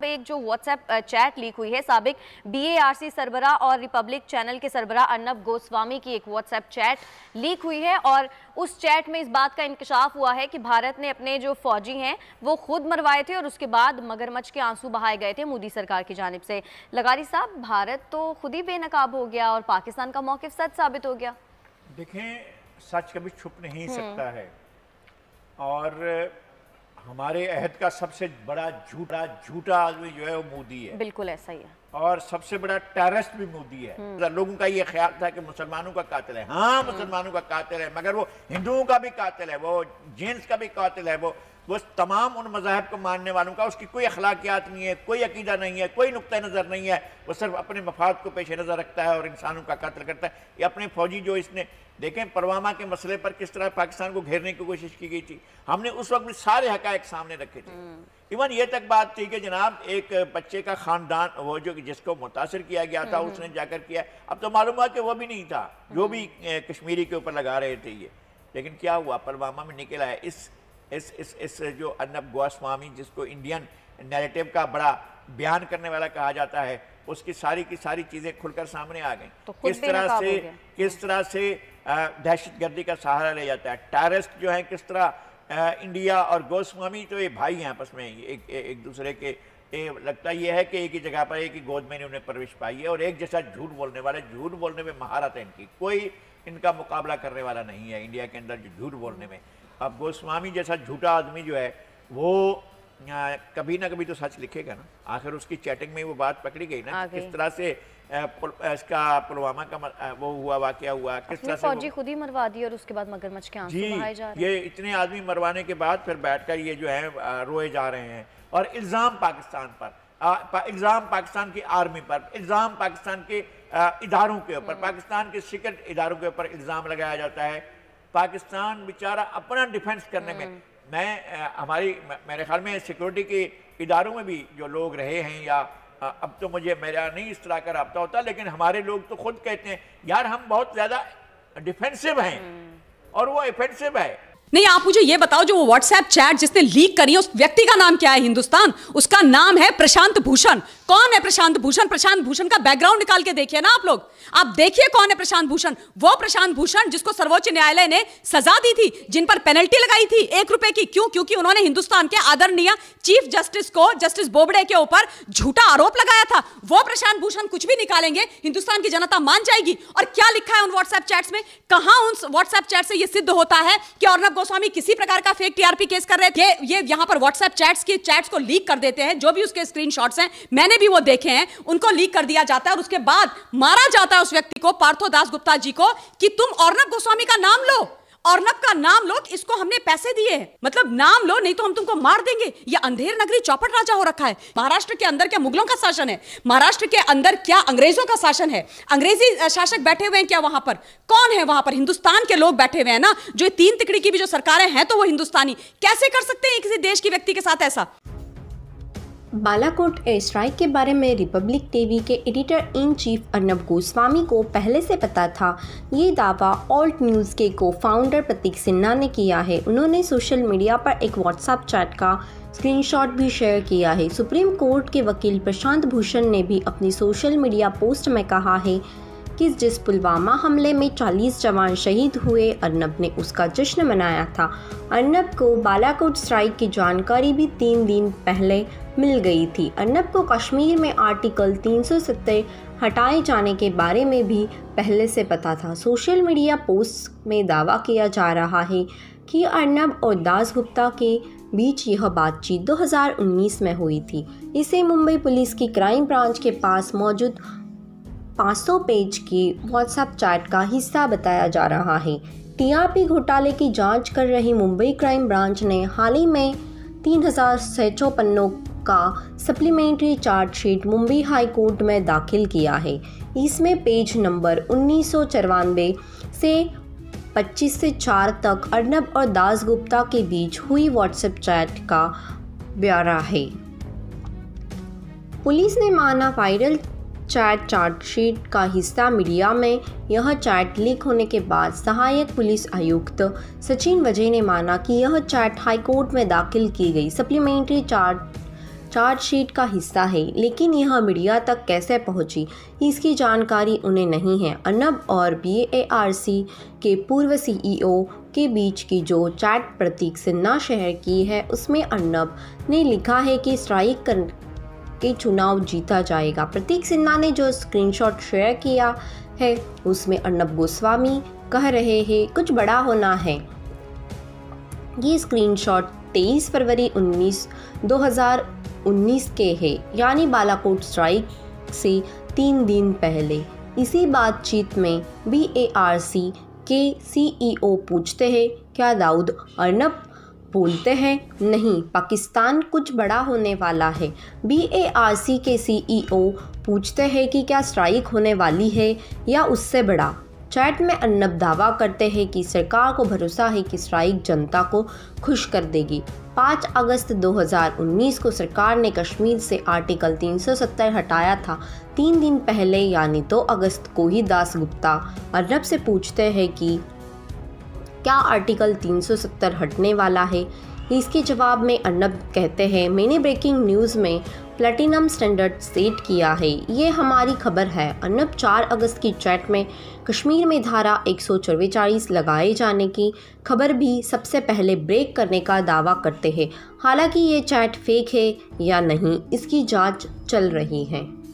पे एक जो व्हाट्सएप चैट लीक हुई है सबक बीएआरसी सरबरा और रिपब्लिक चैनल के सरबरा अर्नब गोस्वामी की एक व्हाट्सएप चैट लीक हुई है और उस चैट में इस बात का इंकशाफ हुआ है कि भारत ने अपने जो फौजी हैं वो खुद मरवाए थे और उसके बाद मगरमच्छ के आँसू बहाए गए थे मोदी सरकार की जानब से। लगारी साहब भारत तो खुद ही बेनकाब हो गया और पाकिस्तान का मौकफ सच साबित हो गया। देखें सच कभी छुप नहीं सकता है। और हमारे अहद का सबसे बड़ा झूठा झूठा आदमी जो है वो मोदी है। बिल्कुल ऐसा ही है। और सबसे बड़ा टेररिस्ट भी मोदी है। हम्म। लोगों का ये ख्याल था कि मुसलमानों का कातिल है। हाँ मुसलमानों का कातिल है मगर वो हिंदुओं का भी कातिल है वो जेंट्स का भी कातिल है वो वो तमाम उन मजाहब को मानने वालों का उसकी कोई अखलाकियात नहीं है कोई अकीदा नहीं है कोई नुक़ नज़र नहीं है। वो सिर्फ़ अपने मफाद को पेश नज़र रखता है और इंसानों का कत्ल करता है। ये अपने फौजी जो इसने देखें परवामा के मसले पर किस तरह पाकिस्तान को घेरने की कोशिश की गई थी। हमने उस वक्त में सारे हकायक सामने रखे थे। इवन ये तक बात थी कि जनाब एक बच्चे का ख़ानदान वो जो जिसको मुतासर किया गया था हम्म, उसने हम्म। जाकर किया। अब तो मालूम हुआ कि वो भी नहीं था जो भी कश्मीरी के ऊपर लगा रहे थे ये। लेकिन क्या हुआ? पलवामा में निकल आया इस इस इस इस जो अन्नब गोस्वामी जिसको इंडियन नैरेटिव का बड़ा बयान करने वाला कहा जाता है उसकी सारी की सारी चीज़ें खुलकर सामने आ गई। तो किस तरह से किस तरह से दहशत गर्दी का सहारा ले जाता है। टेररिस्ट जो है किस तरह इंडिया और गोस्वामी तो ये भाई हैं आपस में एक, एक दूसरे के ए, लगता ये है कि एक ही जगह पर एक ही गोद में उन्हें प्रवेश पाई है और एक जैसा झूठ बोलने वाले झूठ बोलने में महारत है इनकी। कोई इनका मुकाबला करने वाला नहीं है इंडिया के अंदर जो झूठ बोलने में। अब गोस्वामी जैसा झूठा आदमी जो है वो आ, कभी ना कभी तो सच लिखेगा ना। आखिर उसकी चैटिंग में वो बात पकड़ी गई ना किस तरह से इसका पुलवामा का वो हुआ वाक्य हुआ किस तरह से फौजी खुद ही मरवा दी और उसके बाद मगरमच्छ के आँसू बहाए जा रहे ये इतने आदमी मरवाने के बाद फिर बैठकर ये जो है रोए जा रहे हैं। और इल्ज़ाम पाकिस्तान पर इल्ज़ाम पाकिस्तान की आर्मी पर इल्ज़ाम पाकिस्तान के इदारों के ऊपर हम्म। पाकिस्तान के सिक्योरिट इदारों के ऊपर इल्ज़ाम लगाया जाता है। पाकिस्तान बेचारा अपना डिफेंस करने में। मैं आ, हमारी मेरे ख्याल में सिक्योरिटी के इदारों में भी जो लोग रहे हैं या आ, अब तो मुझे मेरा नहीं इस तरह का रबता होता लेकिन हमारे लोग तो खुद कहते हैं यार हम बहुत ज़्यादा डिफेंसिव हैं। हम्म। और वो इफेंसिव है। नहीं, आप मुझे ये बताओ, जो वो व्हाट्सएप चैट जिसने लीक करी है, उस व्यक्ति का नाम क्या है हिंदुस्तान? उसका नाम है प्रशांत भूषण। कौन है प्रशांत भूषण? प्रशांत भूषण का बैकग्राउंड निकाल के देखिए ना आप लोग। आप देखिए कौन है प्रशांत भूषण? वो प्रशांत भूषण जिसको सर्वोच्च न्यायालय ने सजा दी थी, जिन पर पेनल्टी लगाई थी एक रुपए की। क्यों? क्योंकि उन्होंने हिंदुस्तान के आदरणीय चीफ जस्टिस को, जस्टिस बोबड़े के ऊपर झूठा आरोप लगाया था। वो प्रशांत भूषण कुछ भी निकालेंगे, हिंदुस्तान की जनता मान जाएगी। और क्या लिखा है उन व्हाट्सएप चैट्स में? कहा उन व्हाट्सएप चैट से यह सिद्ध होता है कि अर्नब गोस्वामी किसी प्रकार का फेक टीआरपी केस कर रहे थे? ये यहाँ पर व्हाट्सएप चैट्स की चैट्स को लीक कर देते हैं। जो भी उसके स्क्रीनशॉट्स हैं, मैंने भी वो देखे हैं। उनको लीक कर दिया जाता है और उसके बाद मारा जाता है उस व्यक्ति को, पार्थो दास गुप्ता जी को, कि तुम औरनब गोस्वामी का नाम लो। अर्नब का नाम लो इसको हमने पैसे दिए हैं। मतलब नाम लो, नहीं तो हम तुमको मार देंगे। ये अंधेर नगरी चौपट राजा हो रखा है। महाराष्ट्र के अंदर क्या मुगलों का शासन है? महाराष्ट्र के अंदर क्या अंग्रेज़ों का शासन है? अंग्रेज़ी शासक बैठे हुए हैं क्या वहाँ पर? कौन है वहाँ पर? हिंदुस्तान के लोग बैठे हुए हैं ना? जो तीन तिकड़ी की भी जो सरकारें हैं तो वो हिंदुस्तानी। कैसे कर सकते हैं किसी देश की व्यक्ति के साथ ऐसा? बालाकोट एयर स्ट्राइक के बारे में रिपब्लिक टीवी के editor in chief Arnab Goswami को पहले से पता था, ये दावा ऑल्ट न्यूज़ के को फाउंडर प्रतीक सिन्हा ने किया है। उन्होंने सोशल मीडिया पर एक व्हाट्सएप चैट का स्क्रीनशॉट भी शेयर किया है। सुप्रीम कोर्ट के वकील प्रशांत भूषण ने भी अपनी सोशल मीडिया पोस्ट में कहा है कि जिस पुलवामा हमले में 40 जवान शहीद हुए, अर्नब ने उसका जश्न मनाया था। अर्नब को बालाकोट स्ट्राइक की जानकारी भी तीन दिन पहले मिल गई थी। अर्नब को कश्मीर में आर्टिकल 370 हटाए जाने के बारे में भी पहले से पता था। सोशल मीडिया पोस्ट में दावा किया जा रहा है कि अर्नब और दास गुप्ता के बीच यह बातचीत 2019 में हुई थी। इसे मुंबई पुलिस की क्राइम ब्रांच के पास मौजूद 500 पेज की व्हाट्सएप चैट का हिस्सा बताया जा रहा है। टीआरपी घोटाले की जाँच कर रही मुंबई क्राइम ब्रांच ने हाल ही में तीन हज़ार पन्नों का supplementary chargesheet Mumbai high court में दाखिल किया है। इसमें पेज नंबर उन्नीस से 25 से 4 तक अर्नब और दास गुप्ता के बीच हुई व्हाट्सएप चैट का ब्यौरा है। पुलिस ने माना वायरल चैट चार्जशीट का हिस्सा मीडिया में। यह चैट लीक होने के बाद सहायक पुलिस आयुक्त सचिन वजय ने माना कि यह चैट हाईकोर्ट में दाखिल की गई सप्लीमेंट्री चार्ज चार्जशीट का हिस्सा है, लेकिन यह मीडिया तक कैसे पहुँची, इसकी जानकारी उन्हें नहीं है। अनब और बीएआरसी के पूर्व सीईओ के बीच की जो चैट प्रतीक सिन्हा शहर की है, उसमें अर्नब ने लिखा है कि स्ट्राइक के चुनाव जीता जाएगा। प्रतीक सिन्हा ने जो स्क्रीनशॉट शेयर किया है, उसमें अर्नब गोस्वामी कह रहे हैं, कुछ बड़ा होना है। ये स्क्रीनशॉट 23 फरवरी 19 2019 के है, यानी बालाकोट स्ट्राइक से तीन दिन पहले। इसी बातचीत में बीएआरसी के सीईओ पूछते हैं, क्या दाऊद, अर्नब बोलते हैं, नहीं, पाकिस्तान कुछ बड़ा होने वाला है। बीएआरसी के सी सीईओ पूछते हैं कि क्या स्ट्राइक होने वाली है या उससे बड़ा। चैट में अन्नब दावा करते हैं कि सरकार को भरोसा है कि स्ट्राइक जनता को खुश कर देगी। 5 अगस्त 2019 को सरकार ने कश्मीर से आर्टिकल 370 हटाया था। तीन दिन पहले, यानी 2 तो अगस्त को ही दास गुप्ता अर्नब से पूछते हैं कि क्या आर्टिकल 370 हटने वाला है? इसके जवाब में अर्नब कहते हैं, मैंने ब्रेकिंग न्यूज़ में प्लेटिनम स्टैंडर्ड सेट किया है। ये हमारी खबर है अर्नब 4 अगस्त की चैट में कश्मीर में धारा एक लगाए जाने की खबर भी सबसे पहले ब्रेक करने का दावा करते हैं। हालाँकि ये चैट फेक है या नहीं, इसकी जाँच चल रही है।